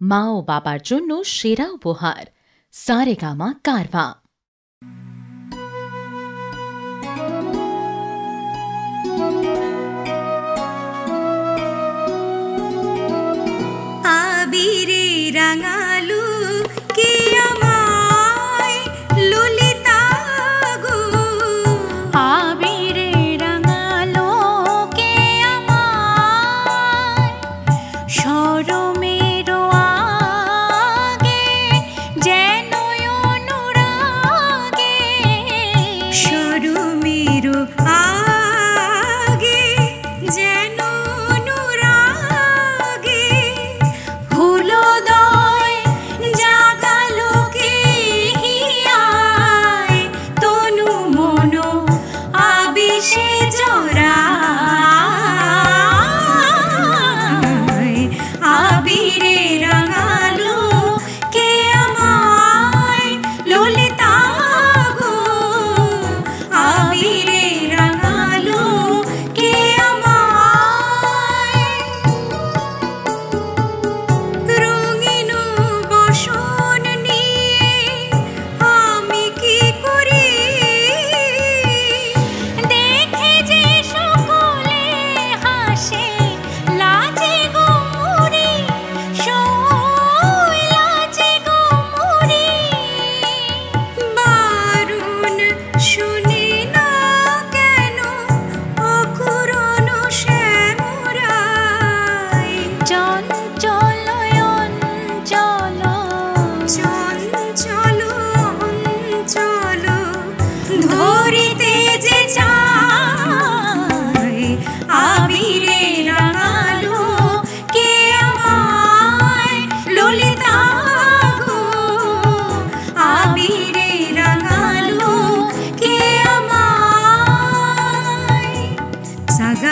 মা ও বাবার জন্য সেরা উপহার সারেগামা কারভা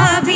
sabe.